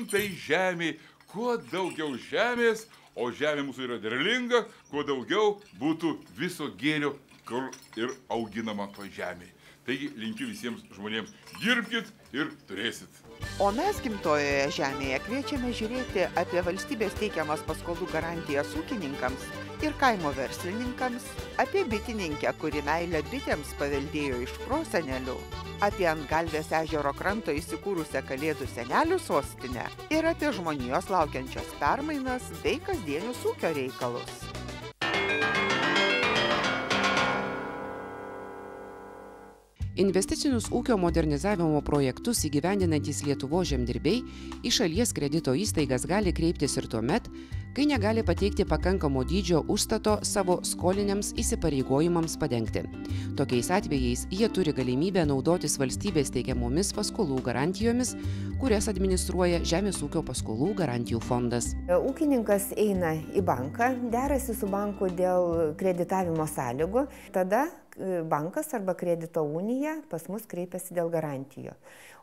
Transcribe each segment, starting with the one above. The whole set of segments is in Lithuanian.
gimtai žemei kuo daugiau žemės, o žemė mūsų yra derlinga, kuo daugiau būtų viso gėrio, kur ir auginama to žemėje. Taigi linkiu visiems žmonėms dirbkit ir turėsit. O mes gimtojoje žemėje kviečiame žiūrėti apie valstybės teikiamas paskolų garantijas ūkininkams ir kaimo verslininkams, apie bitininkę, kuri meilę bitėms paveldėjo iš prosenelių, apie ant galvės ežero kranto įsikūrusią kalėdų senelių sostinę ir apie žmonijos laukiančias permainas bei kasdienius ūkio reikalus. Investicinius ūkio modernizavimo projektus įgyvendinantys Lietuvos žemdirbiai į šalies kredito įstaigas gali kreiptis ir tuo met, kai negali pateikti pakankamo dydžio užstato savo skoliniams įsipareigojimams padengti. Tokiais atvejais jie turi galimybę naudotis valstybės teikiamomis paskolų garantijomis, kurias administruoja Žemės ūkio paskolų garantijų fondas. Ūkininkas eina į banką, derasi su banku dėl kreditavimo sąlygų, tada bankas arba kredito unija pas mus kreipiasi dėl garantijų.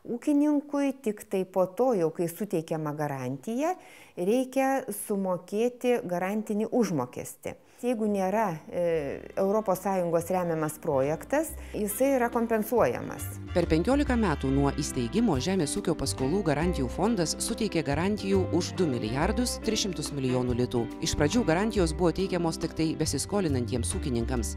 Ūkininkui tik tai po to, jau kai suteikiama garantija, reikia sumokėti garantinį užmokestį. Jeigu nėra ES remiamas projektas, jisai yra kompensuojamas. Per 15 metų nuo įsteigimo Žemės ūkio paskolų garantijų fondas suteikė garantijų už 2 milijardus 300 milijonų litų. Iš pradžių garantijos buvo teikiamos tik tai besiskolinantiems ūkininkams.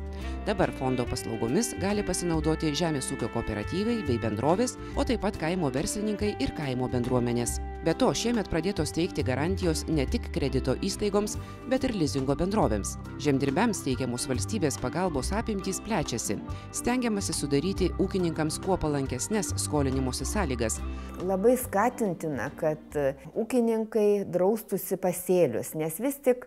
Dabar fondo paslaugomis gali pasinaudoti žemės ūkio kooperatyvai bei bendrovės, o taip pat kaimo verslininkai ir kaimo bendruomenės. Be to, šiemet pradėtos teikti garantijos ne tik kredito įstaigoms, bet ir lizingo bendrovėms. Žemdirbiams teikiamos valstybės pagalbos apimtys plečiasi. Stengiamasi sudaryti ūkininkams kuo palankesnės skolinimosi sąlygas. Labai skatintina, kad ūkininkai draustųsi pasėlius, nes vis tik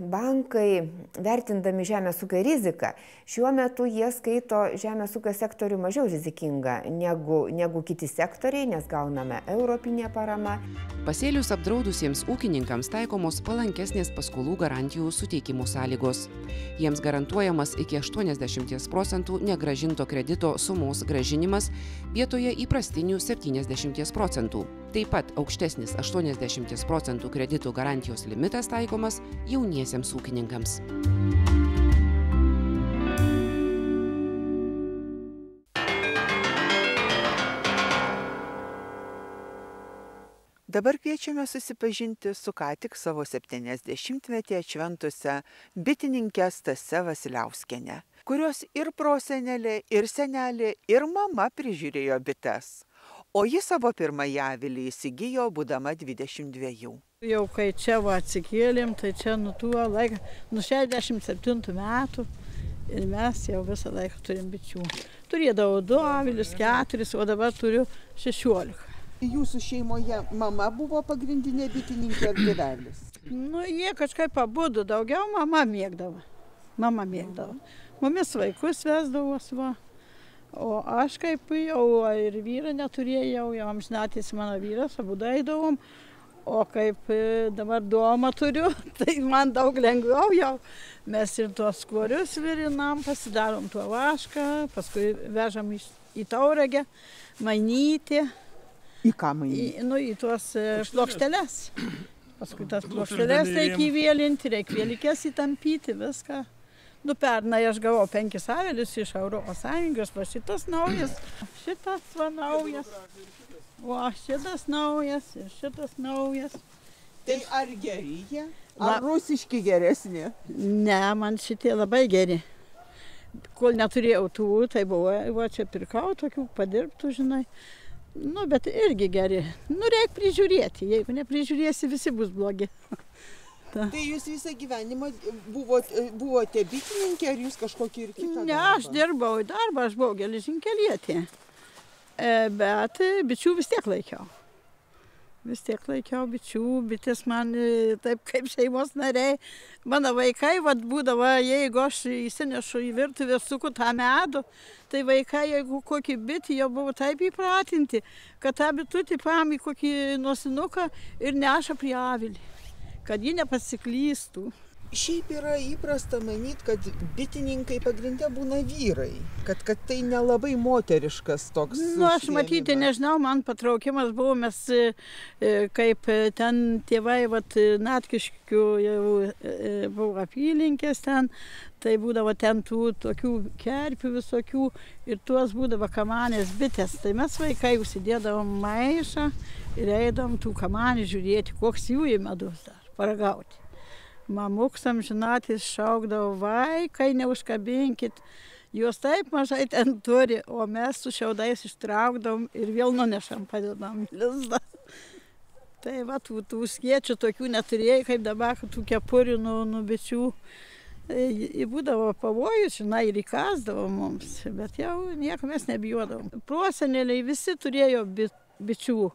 bankai, vertindami žemės ūkio riziką, šiuo metu jie skaito žemės ūkio sektorių mažiau rizikingą negu, negu kiti sektoriai, nes gauname europinė parama. Pasėlius apdraudusiems ūkininkams taikomos palankesnės paskolų garantijų suteikimo sąlygos. Jiems garantuojamas iki 80 procentų negražinto kredito sumos gražinimas vietoje įprastinių 70 procentų. Taip pat aukštesnis 80 procentų kreditų garantijos limitas taikomas jauniesiems ūkininkams. Dabar kviečiame susipažinti su ką tik savo 70-metį atšventusią bitininkę Stase Vasiliauskenę, kurios ir prosenelė, ir senelė, ir mama prižiūrėjo bites. O ji savo pirmąją avilį įsigijo būdama 22. Jau kai čia va atsikėlėm, tai čia nu tuo laiką, nu 67 metų ir mes jau visą laiką turim bičių. Turėdavau du avilius, keturis, o dabar turiu 16. Jūsų šeimoje mama buvo pagrindinė bitininkė ar tėvelis? Nu, jie kažkaip pabudu, daugiau mama mėgdavo. Mama mėgdavo. Mumis vaikus vesdavo, va. O aš kaip jau ir vyrą neturėjau, jau amžinatys mano vyras, abu daidavom. O kaip dabar duomą turiu, tai man daug lengviau jau. Mes ir tuos skorius virinam, pasidarom tuo vašką, paskui vežam į, į tauragę, mainyti. Į ką mainyti? Į, nu, į tuos plokšteles. Paskui tas plokšteles reikia įvėlinti, reikia vėlikės įtampyti, viską. Nu, pernai aš gavau penkis avelius iš Europos Sąjungos, va šitas naujas, šitas va naujas, o šitas naujas ir šitas naujas. Tai ar geri jie? Ar rusiški geresni? Ne, man šitie labai geri. Kol neturėjau tų, tai buvo, va čia pirkau tokių padirbtų, žinai. Nu, bet irgi geri. Nu, reikia prižiūrėti. Jeigu neprižiūrėsi, visi bus blogi. Ta. Tai jūs visą gyvenimą buvote, buvote bitininkė ar jūs kažkokį ir kitą? Ne, darbą? aš dirbau į darbą, aš buvau geležinkelietė. E, bet bičių vis tiek laikiau. Vis tiek laikiau bičių, bitės man e, taip kaip šeimos nariai. Mano vaikai, vad būdavo, jeigu aš įsinešu į virtuvę suku tą medų, tai vaikai, jeigu kokį bitį, jau buvo taip įpratinti, kad tą bitutį paėmė kokį nosinuką ir neša prie avilį kad ji nepasiklystų. šiaip yra įprasta manyt kad bitininkai pagrinde būna vyrai kad kad tai nelabai moteriškas toks nu aš matyti nežinau man patraukimas buvo mes e, e, kaip e, ten tėvai vat natkiškių jau buvo apylinkės ten tai būdavo ten tų tokių kerpių visokių ir tuos būdavo kamanės bitės. Tai mes vaikai užsidėdavom maišą ir eidavom tų kamanių žiūrėti koks jų į medus dar paragauti. Mamuks amžinatis šaukdavo vaikai neužkabinkit jos taip mažai ten turi. O mes su šiaudais ištraukdavom ir vėl nunešam padedam lizdą. Tai va tų tų skėčių tokių neturėjai kaip dabar tų kepurių nuo nuo bičių. Tai pavojus žinai ir įkąsdavo mums bet jau nieko mes nebijodavom. Proseneliai visi turėjo bi bičių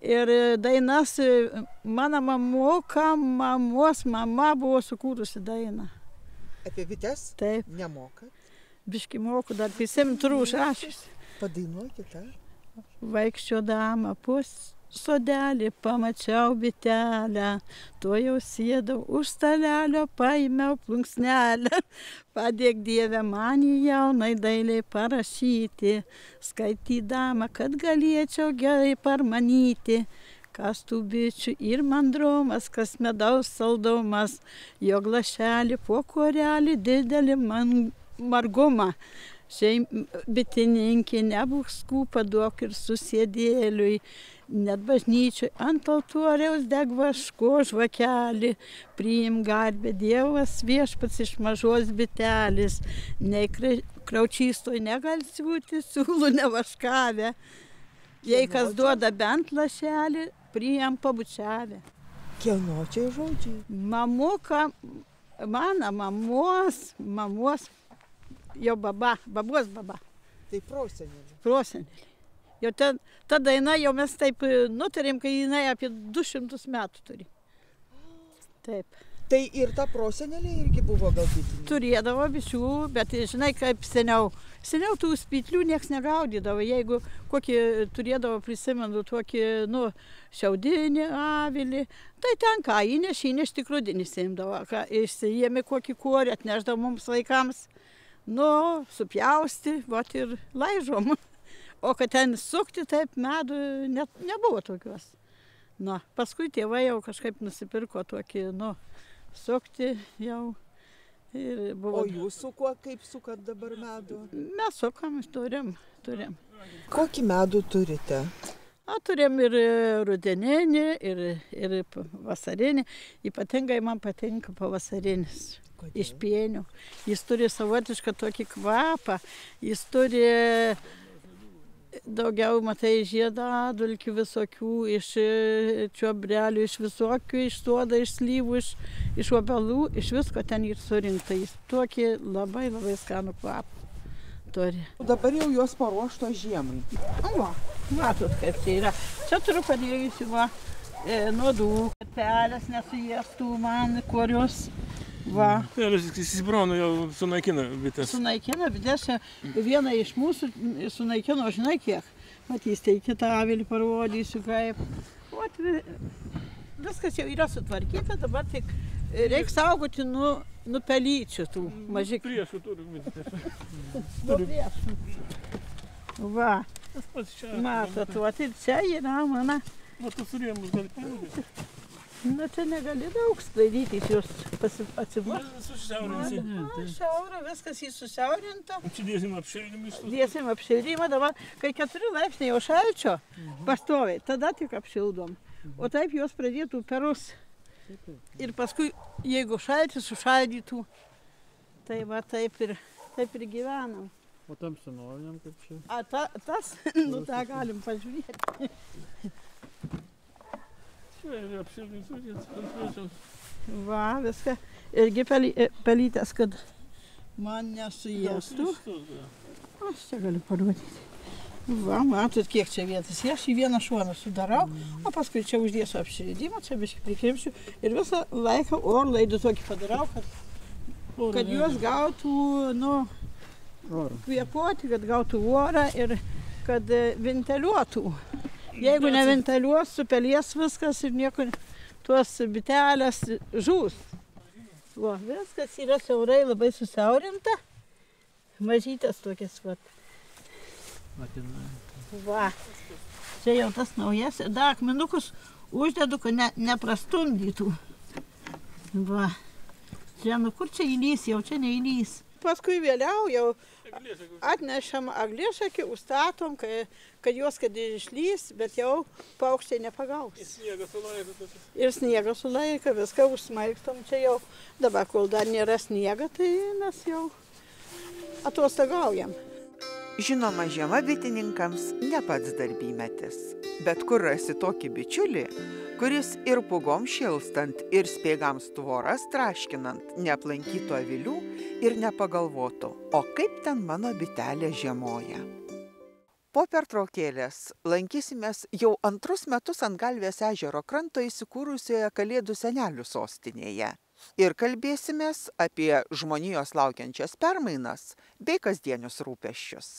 ir dainas mano mamoka mamos mama buvo sukūrusi dainą. Apie bites taip. Nemokat? Biškį moku dar prisimint turiu užrašiusi padainuokit a vaikščiodama po s- sodelį pamačiau bitelę. Tuojau sėdau už stalelio paėmiau plunksnelę. Padėk dieve man jaunai dailiai parašyti. Skaitydama kad galėčiau gerai parmanyti. Kas tų bičių ir mandrumas kas medaus saldumas jog lašelį po korelį didelį man margumą Šeim bitininkė, nebūk skūpa duok ir susėdėliui, net bažnyčiui ant altoriaus deg vaško žvakelį, priim garbę Dievas viešpats iš mažos bitelis, nei kra- kraučystoj negali siūti siūlų nevaškavę. Jei kas duoda bent lašelį, priim pabučiavę. kieno čia žodžiai Mamuka, mano mamos, mamos, jau baba, babos baba, tai prosenelė prosenelė. Jau ten, ta daina jau mes taip e, nutarėm, kai jinai apie 200 metų turi. Taip. tai ir ta prosenelė irgi buvo gal bitininkė Turėdavo bičių, bet žinai, kaip seniau. Seniau tų spytlių niekas negaudydavo. Jeigu kokį turėdavo, prisimenu, tokį, nu, šiaudinį avilį, tai ten ką įnešė, įnešti krūdinį simdavo. Ką išsijėmė kokį korį, atneždavo mums vaikams. Nu, supjausti, va ir laižom. O kad ten sukti taip medų, net nebuvo tokios. Na, paskui tėvai jau kažkaip nusipirko tokį, nu, sukti jau. Ir buvo. o jūs su kuo kaip sukat dabar medų Mes sukam, turim, turim. kokį medų turite A, turim ir rudeninį, ir, ir vasarinį. Ypatingai man patinka pavasarinis. Iš pienių. Jis turi savotišką tokį kvapą. Jis turi daugiau, matai, žiedadulkių visokių, iš e, čiobrelių, iš visokių, iš soda, iš slyvų, iš, iš obelų, iš visko ten ir surinkta. Jis tokį labai labai skanų kvapą turi. dabar jau jos paruoštos žiemai Va, matot, kaip tai yra. Čia turiu padėjusi va, e, nuodų, kad pelės nesuėstų man, kurios. Va, Pelės įsibrauna jau sunaikina bites. sunaikina, bitės čia viena iš mūsų sunaikino, žinai kiek. Matysite, į kitą avilį parodysiu kaip. Vat, vi- viskas jau yra sutvarkyta, dabar tik reikia saugoti nuo nu pelyčių tų mažikų. Priešų turi bites. Nuo priešų. Va, Tas pats čia. matot, va, ir čia yra mano. Va, tu surėmus gali parodyti. Na čia negali daug sklaidyti, jos atsibuos. Susiaurinsi. Šiaurė, viskas jį susiaurinta. Čia dėsim apšildymus. Dėsim apšildymą dabar, kai keturi laipsniai jau šalčio pastoviai, tada tik apšildom. O taip jos pradėtų perus. Ir paskui, jeigu šaltis sušaldytų, tai va taip ir, taip ir gyvenam. O tam senoviniam kaip čia? A ta, tas, nu tą galim pažiūrėti. Va, viską. Irgi pely, pelytės, kad man nesuėstų. Aš čia galiu parodyti. Va, matot, kiek čia vietos. Aš į vieną šoną sudarau, o paskui čia uždėsiu apšildymą, čia biškai prikrimšiu ir visą laiką orlaidų tokį padarau, kad, kad juos gautų, nu. Kvėpuoti, kad gautų orą ir kad e, ventiliuotų. Jeigu neventiliuos, supelies viskas ir nieko, tuos bitelės žūs. Va, viskas yra siaurai labai susiaurinta. Mažytės tokias vat. Patinai. Va. Čia jau tas naujas. Dar akmenukus uždedu, kad ne, neprastumdytų. Va. Čia, nu kur čia įlys, jau čia neįlys. Paskui vėliau jau atnešam agliešakį, užstatom, kad, kad juos kad išlys, bet jau paukščiai nepagaus. Sniegas sulaiko tas. Ir sniegą sulaiko, viską užsmaigtom čia jau. Dabar, kol dar nėra sniega, tai mes jau atostogaujam. Žinoma, žiema bitininkams ne pats darbymetis. Bet kur rasi tokį bičiulį, kuris ir pugom šilstant, ir spėgams tvoras traškinant neaplankytų avilių ir nepagalvotų, o kaip ten mano bitelė žiemoja. Po pertraukėlės lankysimės jau antrus metus ant Galvės ežero kranto įsikūrusioje Kalėdų senelių sostinėje. Ir kalbėsimės apie žmonijos laukiančias permainas bei kasdienius rūpeščius.